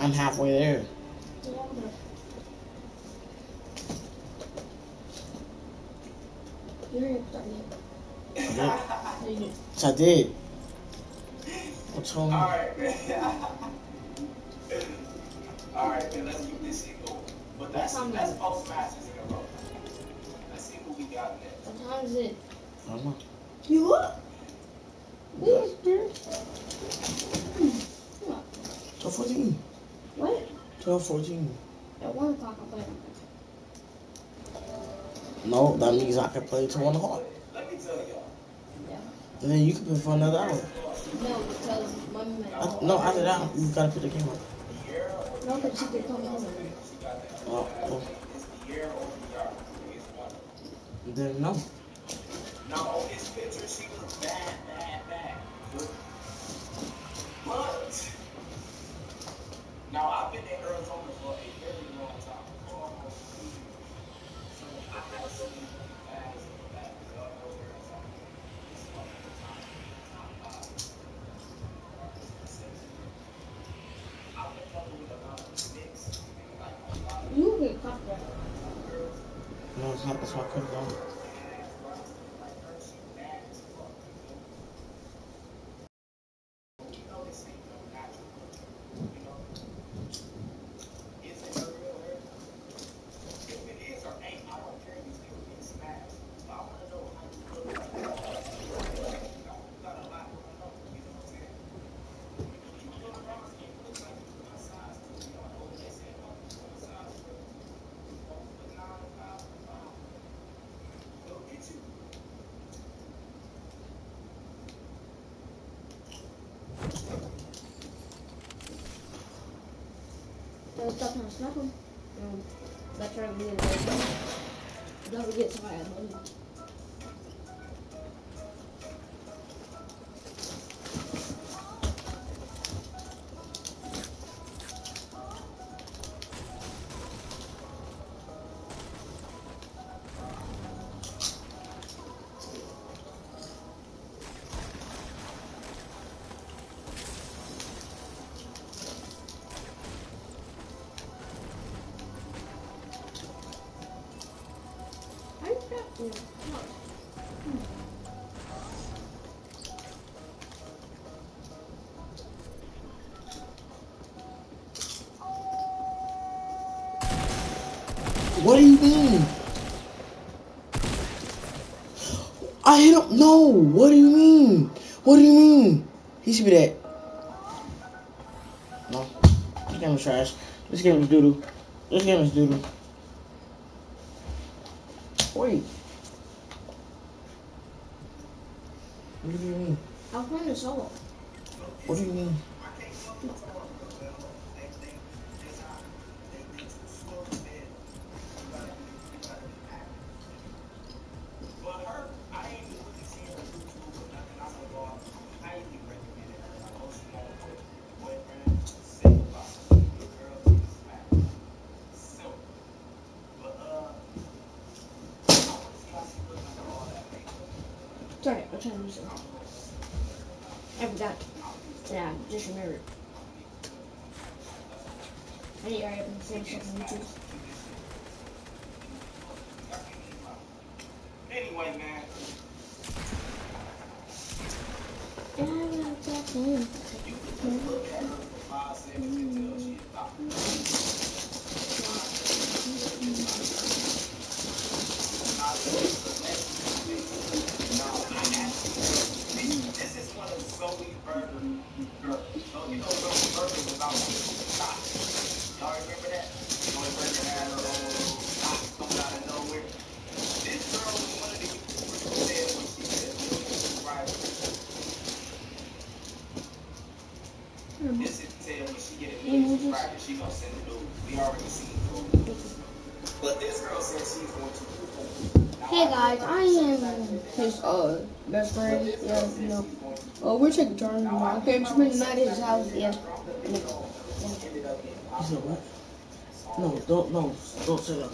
I'm halfway there. You didn't start did. You did. Yes, I did. What's home? Alright, man. Alright, man, let's keep this shit going. But that's, What that's is it? both matches in a row. Let's see what we got next. What time is it? I don't know. You up? Yes, dude. 12 14. What? 12 14. At 1 o'clock I play. No, that means I can play till 1 o'clock. Let me tell y'all. Yeah. And then you can play for another hour. No, because my man. I, no, after that, you gotta put the game on. No, but she could come home. Oh, oh. It's the year over the yard. It's one. Then no. Now, on this picture, she was bad, bad, bad. No, trying to smack him. Um, that's right, we didn't get Don't forget to add money. What do you mean? I hit him. No. What do you mean? What do you mean? He should be dead. No. This game is trash. This game is doodoo. This game is doodoo. Wait. What do you mean? I was playing a solo. What do you mean? Something. I forgot. Yeah, just remember. I need to hurry up and say something on YouTube. Anyway, man, Yeah, yeah, exactly. you could just look at her for five seconds and tell she a thought. This is one of Zoe Burger girls. So, you know, Zoe Burger was out on the top. Y'all remember that? Zoe Burger had her own dots coming out of nowhere. This girl was one of the YouTubers who said when she hit a million subscribers. This is said when she get a million subscribers, she gonna send the dude. We already seen. But this girl said she's going to Hey guys, I am his uh best friend. Yeah, you know. Uh, we're taking turns. You know. Okay, I'm spending the night at his house. Yeah. You said what? No, don't, no, don't say that.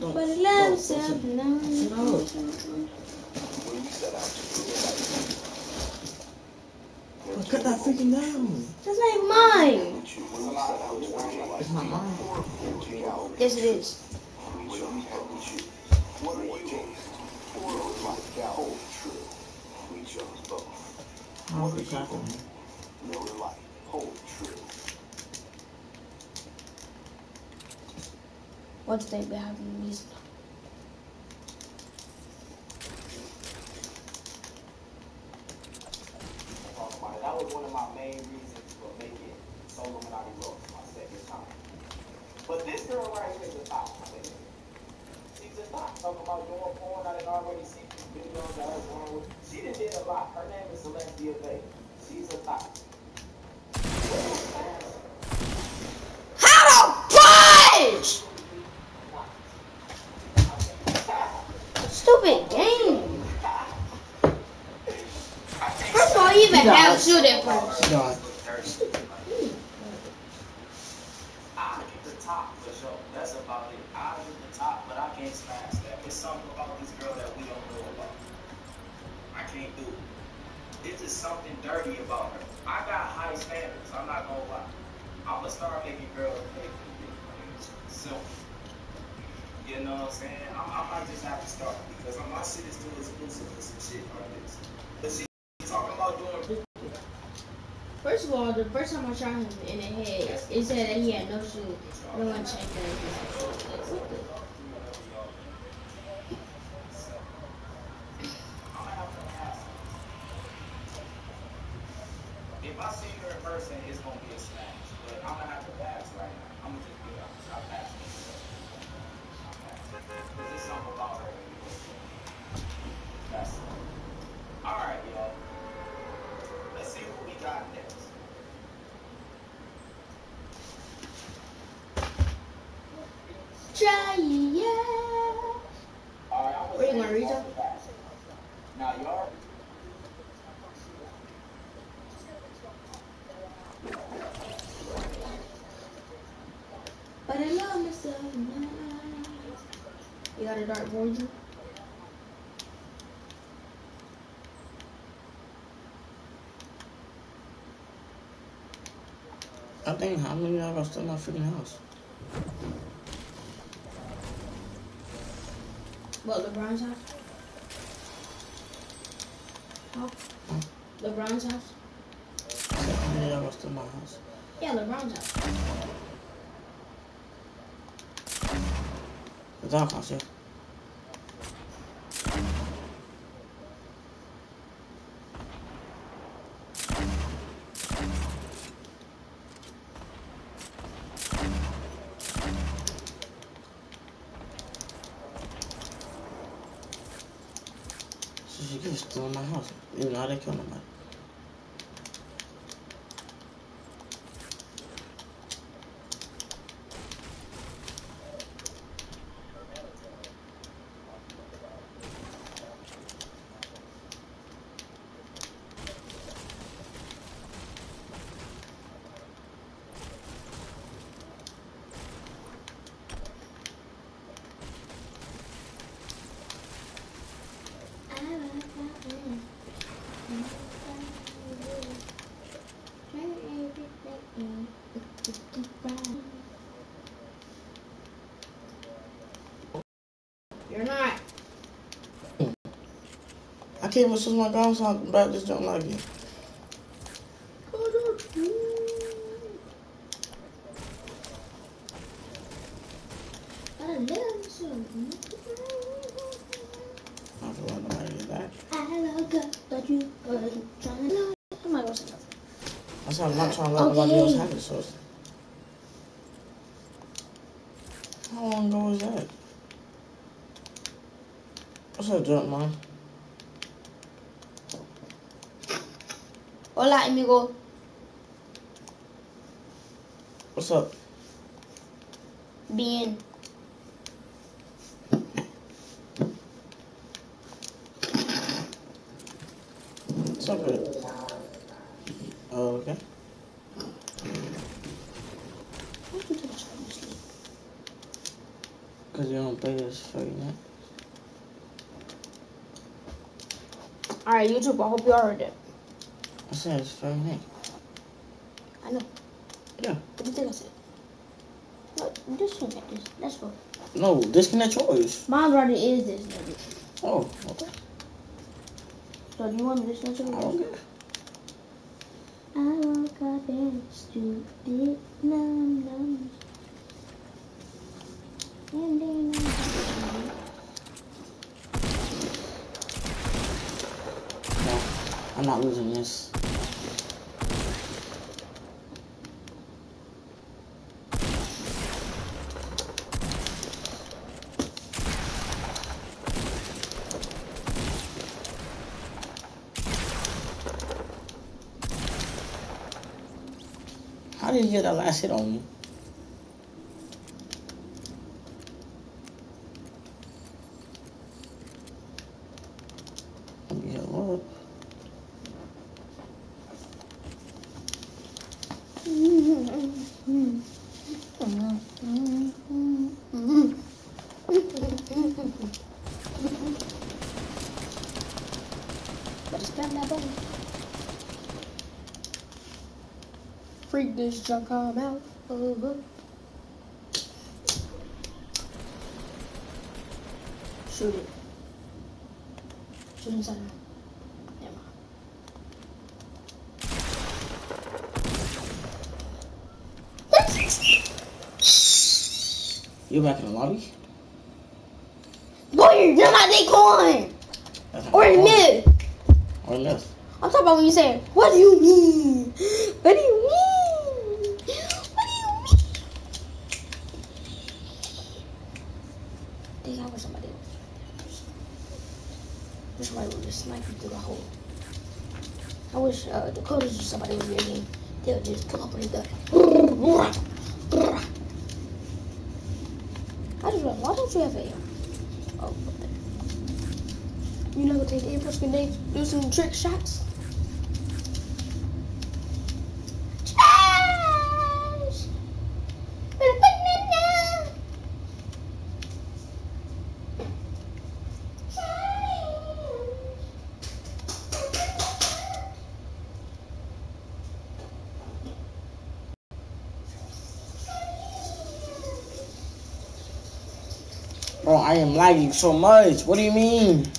Don't, But it don't, don't say- him now. Sit down. But cut that freaking down. That's not mine. It's not mine. Yes, it is. What are you? Or like hold true. We chose both. I don't think I can. Miller Lite, hold true. What's they having these? talk about it. That was one of my main reasons for making Solo Illuminati Rose my second time. But this girl right here is a top. She's a top. Talking about doing porn, I didn't already see videos of her going with. She done did a lot. Her name is Celestia Bay. She's a top. How to punch? Stupid game. First of all, you even have shoot at first. God. I get the top for sure. That's about it. I get the top, but I can't smash that. It's something about this girl that we don't know about. I can't do it. There's just something dirty about her. I got high standards. I'm not gonna lie. I'm gonna start making girls pay for. Simple. You know what I'm saying? I'm, I might just have to start because my shit is too exclusive for some shit like this talking about doing First of all, the first time I shot him in the head, it said that he had no shoe. No one checked that. shoes. If I see her in person, it's gonna be a smash. But I'm gonna have to pass right now. I'm gonna just. I pass. All right, y'all. Let's see what we got next. Try yeah. All right, I'm Where you say gonna read off them? the bat. Now, y'all. But I love myself. You got a dark void? I think how many of y'all gonna steal my freaking house? What, LeBron's house? Huh? LeBron's house? I said, how many of y'all gonna my house? Yeah, LeBron's house. The dog house, yeah. So she keeps stealing my house. You know, didn't kill nobody. I can't even switch my guns on back this jump like it. I don't want nobody get that. I said I'm not trying to let nobody else have it, so. How long ago was that? What's up, jump, man? Hola, amigo. What's up? Bien. What's up, it? Oh, okay. Why'd you take a shot in your sleep? Cause you don't pay this fucking net. Alright, YouTube, I hope you all heard it. I said it's fucking net. I know. Yeah. What do you think I said? Disconnect this. Let's go. No, disconnect yours. Mine already is this nigga. Oh, okay. So do you want me to disconnect I don't care. I woke up in stupid num num. And then I No, I'm not losing this. You that last hit on me? Yeah, what? Better spam that button. This junk I'm out. Uh-huh. Shoot it. Shoot inside. Never mind. You back in the lobby? Boy, you're not! That's Or mid! Or left. I'm talking about when you say, what do you mean? What do you mean? What do you mean? Dang, I wish somebody was. Somebody would just snipe you through the hole. I wish uh, the coders or somebody was game. They would just pull up your gun. I just realized, why don't you have a Oh. You know, take the impulse grenades, do some trick shots. Bro, I am lagging so much. What do you mean?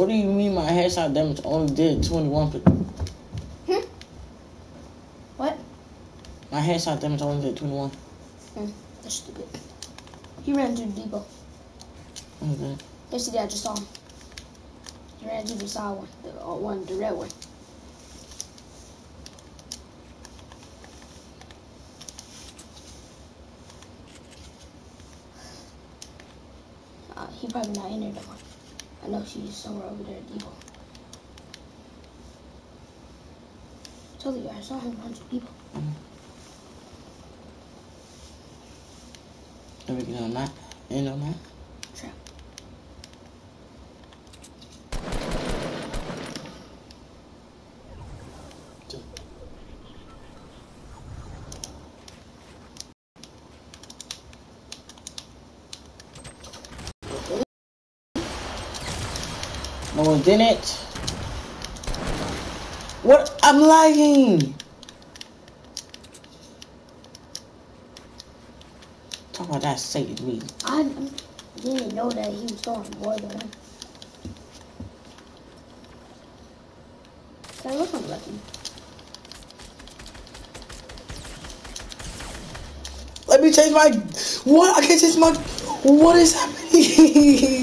What do you mean my headshot damage only did 21? per- What? My headshot damage only did 21. That's stupid. He ran to the depot. Okay. Yes, he. I just saw him. He ran to the side one, the uh, one, the red one. Uh, he probably not in there no more. I know she's somewhere over there at depot. Told you I saw him run to depot. Let me get on that. End on that. No, it didn't. What? I'm lagging. Talk about that saved me. I didn't know that he was throwing more than one. Can I look on lucky? Let me change my. What? I can't change my. What is happening?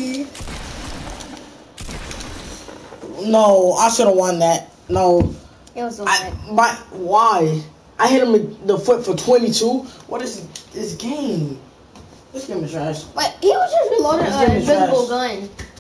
no, I should have won that. No, It was I, my, why? I hit him in the foot for 22. What is this game? This game is trash. But he was just reloading an invisible trash. gun.